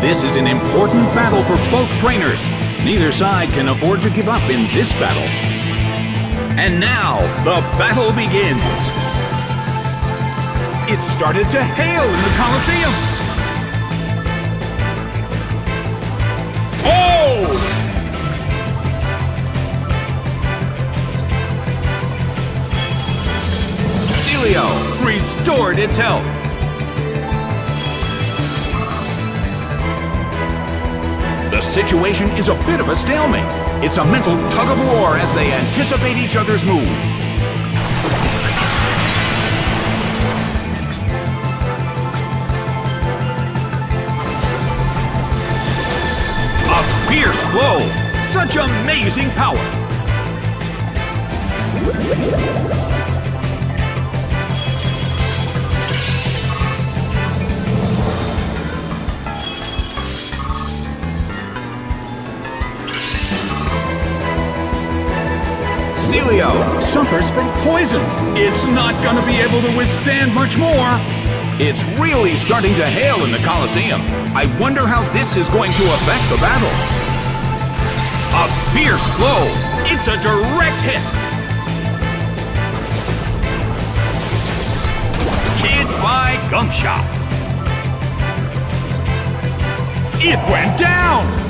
This is an important battle for both trainers. Neither side can afford to give up in this battle. And now, the battle begins. It started to hail in the Colosseum. Oh! Restored its health. The situation is a bit of a stalemate. It's a mental tug of war as they anticipate each other's move. A fierce blow! Such amazing power! Suffers from poison. It's not gonna be able to withstand much more. It's really starting to hail in the Colosseum. I wonder how this is going to affect the battle. A fierce blow. It's a direct hit. Hit by Gunk Shot. It went down.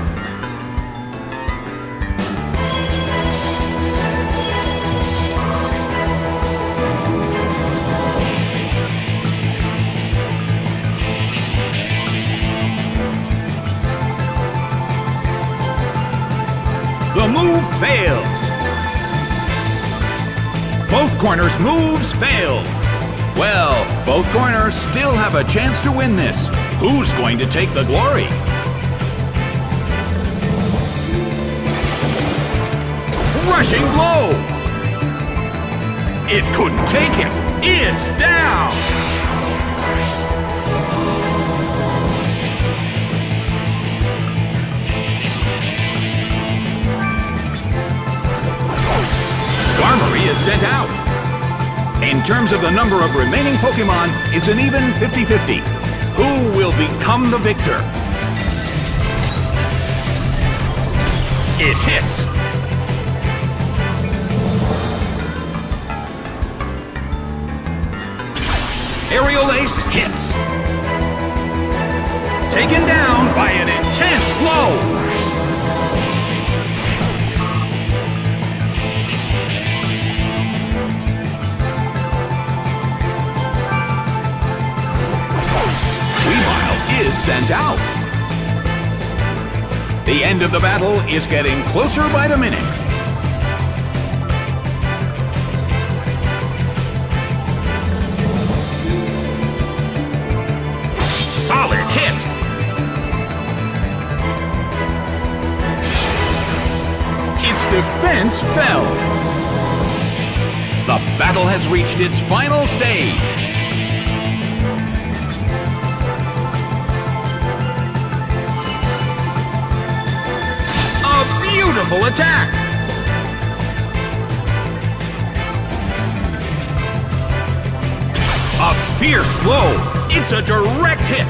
Fails. Both corners' moves failed. Well, both corners still have a chance to win this. Who's going to take the glory? Rushing blow! It couldn't take him. It's down! In terms of the number of remaining Pokemon, it's an even 50-50. Who will become the victor? It hits. Aerial Ace hits. Taken down by an intense blow. The end of the battle is getting closer by the minute. Solid hit. Its defense fell. The battle has reached its final stage. Beautiful attack! A fierce blow! It's a direct hit!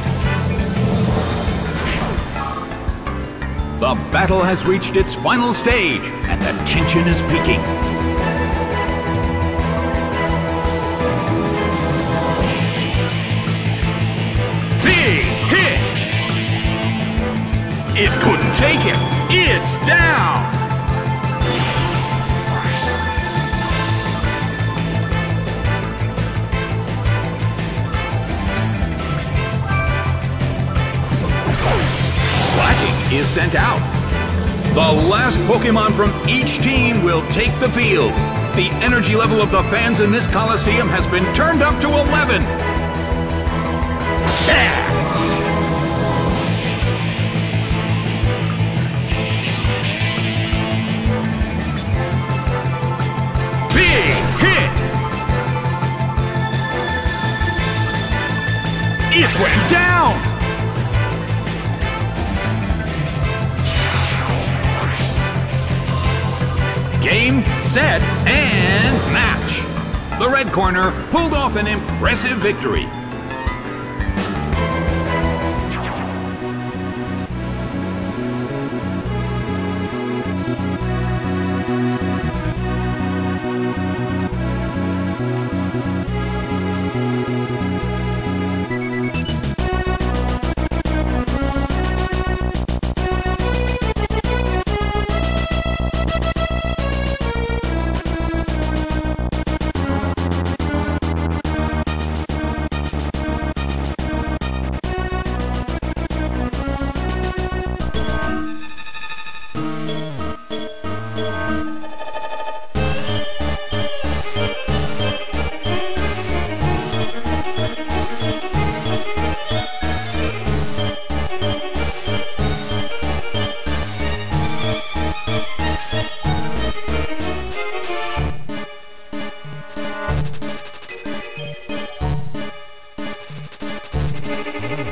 The battle has reached its final stage, and the tension is peaking. Big hit! It couldn't take it! It's down! Slaking is sent out. The last Pokemon from each team will take the field. The energy level of the fans in this Coliseum has been turned up to 11. Yeah! It went down! Game, set, and match! The red corner pulled off an impressive victory Thank you.